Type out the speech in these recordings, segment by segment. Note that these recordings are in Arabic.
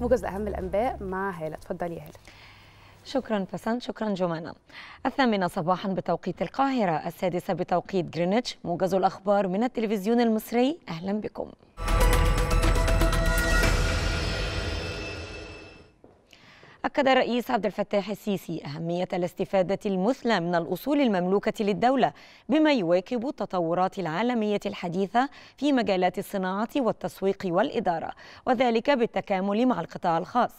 موجز أهم الأنباء مع هالة. اتفضلي يا هالة. شكرا بسنت شكرا جمانة. الثامنة صباحا بتوقيت القاهرة السادسة بتوقيت جرينتش موجز الأخبار من التلفزيون المصري أهلا بكم. أكد الرئيس عبد الفتاح السيسي أهمية الاستفادة المثلى من الأصول المملوكة للدولة بما يواكب التطورات العالمية الحديثة في مجالات الصناعة والتسويق والإدارة وذلك بالتكامل مع القطاع الخاص.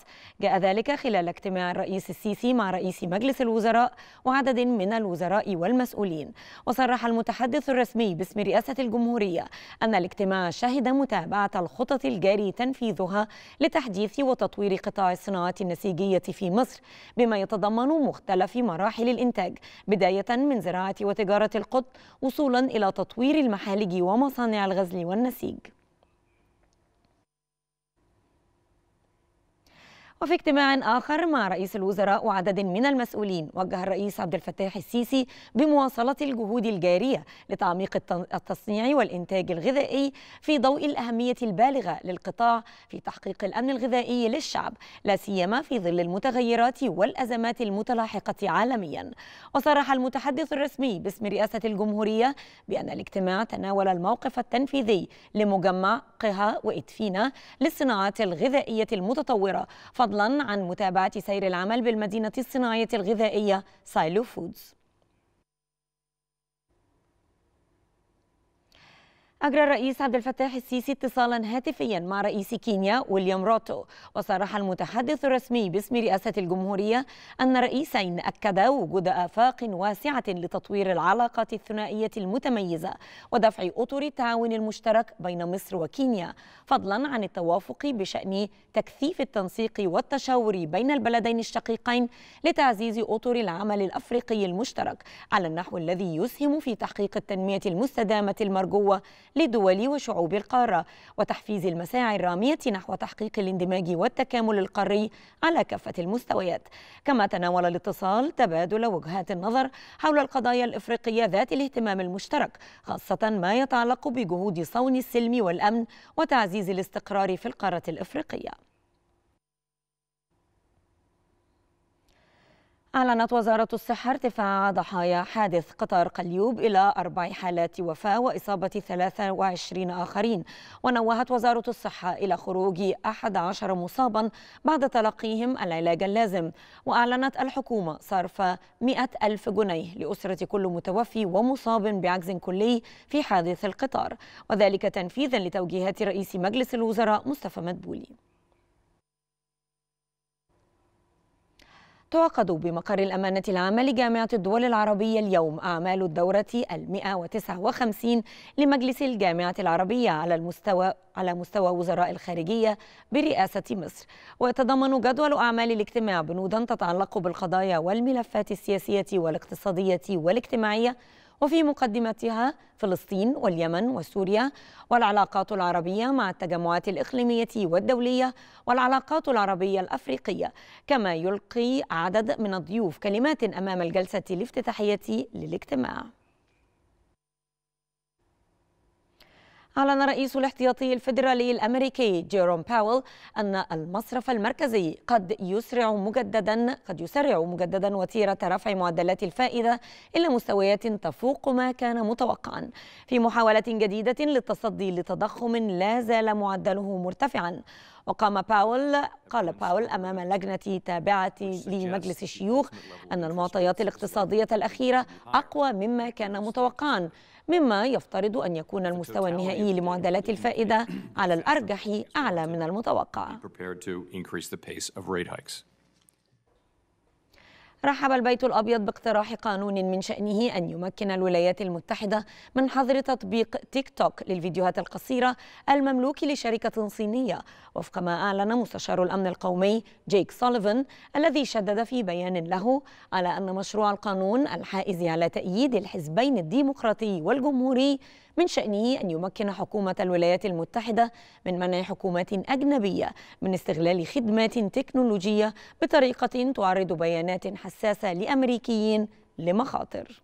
جاء ذلك خلال اجتماع الرئيس السيسي مع رئيس مجلس الوزراء وعدد من الوزراء والمسؤولين. وصرح المتحدث الرسمي باسم رئاسة الجمهورية أن الاجتماع شهد متابعة الخطط الجاري تنفيذها لتحديث وتطوير قطاع الصناعة النسيجية في مصر بما يتضمن مختلف مراحل الإنتاج بداية من زراعة وتجارة القطن وصولا إلى تطوير المحالج ومصانع الغزل والنسيج. وفي اجتماع آخر مع رئيس الوزراء وعدد من المسؤولين وجه الرئيس عبد الفتاح السيسي بمواصلة الجهود الجارية لتعميق التصنيع والإنتاج الغذائي في ضوء الأهمية البالغة للقطاع في تحقيق الأمن الغذائي للشعب لا سيما في ظل المتغيرات والأزمات المتلاحقة عالميا. وصرح المتحدث الرسمي باسم رئاسة الجمهورية بأن الاجتماع تناول الموقف التنفيذي لمجمع قها وإدفينا للصناعات الغذائية المتطورة فضلا عن متابعة سير العمل بالمدينة الصناعية الغذائية Silo Foods. أجرى الرئيس عبد الفتاح السيسي اتصالا هاتفيا مع رئيس كينيا ويليام روتو وصرح المتحدث الرسمي باسم رئاسة الجمهورية أن الرئيسين أكدا وجود آفاق واسعة لتطوير العلاقات الثنائية المتميزة ودفع أطر التعاون المشترك بين مصر وكينيا فضلا عن التوافق بشأن تكثيف التنسيق والتشاور بين البلدين الشقيقين لتعزيز أطر العمل الأفريقي المشترك على النحو الذي يسهم في تحقيق التنمية المستدامة المرجوة لدول وشعوب القارة وتحفيز المساعي الرامية نحو تحقيق الاندماج والتكامل القاري على كافة المستويات. كما تناول الاتصال تبادل وجهات النظر حول القضايا الإفريقية ذات الاهتمام المشترك خاصة ما يتعلق بجهود صون السلم والأمن وتعزيز الاستقرار في القارة الإفريقية. أعلنت وزارة الصحة ارتفاع ضحايا حادث قطار قليوب إلى أربع حالات وفاة وإصابة 23 آخرين ونوهت وزارة الصحة إلى خروج 11 مصابا بعد تلقيهم العلاج اللازم وأعلنت الحكومة صرف 100 ألف جنيه لأسرة كل متوفي ومصاب بعجز كلي في حادث القطار وذلك تنفيذا لتوجيهات رئيس مجلس الوزراء مصطفى مدبولي. تعقد بمقر الأمانة العامة لجامعة الدول العربية اليوم أعمال الدورة المئة وتسعة وخمسين لمجلس الجامعة العربية على المستوى على مستوى وزراء الخارجية برئاسة مصر. ويتضمن جدول أعمال الاجتماع بنودا تتعلق بالقضايا والملفات السياسية والاقتصادية والاجتماعية وفي مقدمتها فلسطين واليمن وسوريا والعلاقات العربية مع التجمعات الإقليمية والدولية والعلاقات العربية الأفريقية كما يلقي عدد من الضيوف كلمات أمام الجلسة الافتتاحية للاجتماع. أعلن رئيس الاحتياطي الفيدرالي الأمريكي جيروم باول أن المصرف المركزي قد يسرع مجددا قد يسرع مجددا وتيرة رفع معدلات الفائدة إلى مستويات تفوق ما كان متوقعا. في محاولة جديدة للتصدي لتضخم لا زال معدله مرتفعا. وقام باول قال باول أمام لجنة تابعة لمجلس الشيوخ أن المعطيات الاقتصادية الأخيرة أقوى مما كان متوقعا. مما يفترض أن يكون المستوى النهائي لمعدلات الفائدة على الأرجح أعلى من المتوقع. رحب البيت الأبيض باقتراح قانون من شأنه أن يمكن الولايات المتحدة من حظر تطبيق تيك توك للفيديوهات القصيرة المملوك لشركة صينية. وفق ما أعلن مستشار الأمن القومي جيك سوليفان الذي شدد في بيان له على أن مشروع القانون الحائز على تأييد الحزبين الديمقراطي والجمهوري من شأنه أن يمكن حكومة الولايات المتحدة من منع حكومات أجنبية من استغلال خدمات تكنولوجية بطريقة تعرض بيانات حساسة لأمريكيين لمخاطر.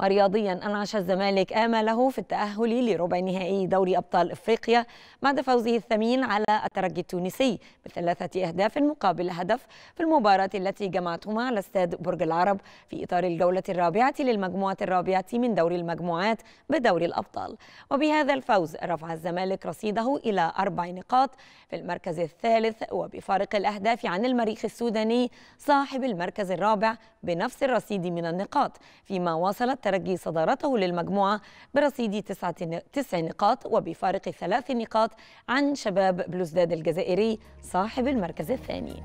ورياضيا أنعش الزمالك آمله في التأهل لربع نهائي دوري أبطال إفريقيا بعد فوزه الثمين على الترجي التونسي بثلاثة أهداف مقابل هدف في المباراة التي جمعتهما على استاد برج العرب في إطار الجولة الرابعة للمجموعة الرابعة من دوري المجموعات بدوري الأبطال. وبهذا الفوز رفع الزمالك رصيده إلى أربع نقاط في المركز الثالث وبفارق الأهداف عن المريخ السوداني صاحب المركز الرابع بنفس الرصيد من النقاط فيما واصل الترجي صدارته للمجموعة برصيد تسعة تسع نقاط وبفارق ثلاث نقاط عن شباب بلوزداد الجزائري صاحب المركز الثاني.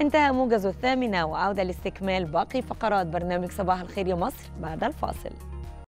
انتهى موجز الثامنة وعودة لاستكمال باقي فقرات برنامج صباح الخير يا مصر بعد الفاصل.